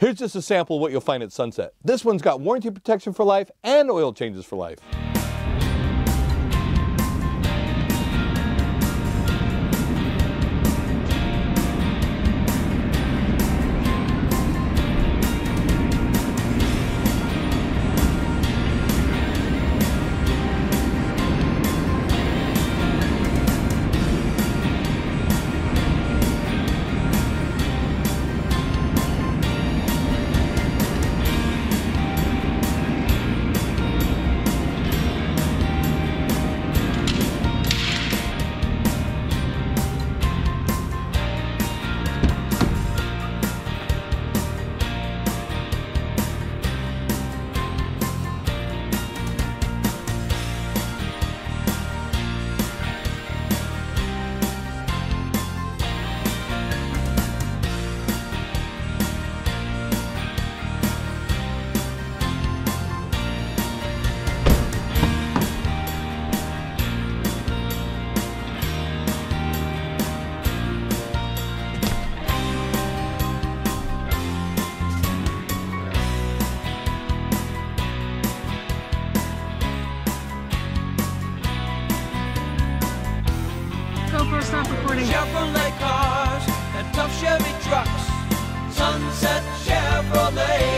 Here's just a sample of what you'll find at Sunset. This one's got warranty protection for life and oil changes for life. Stop recording. Chevrolet cars and tough Chevy trucks. Sunset Chevrolet.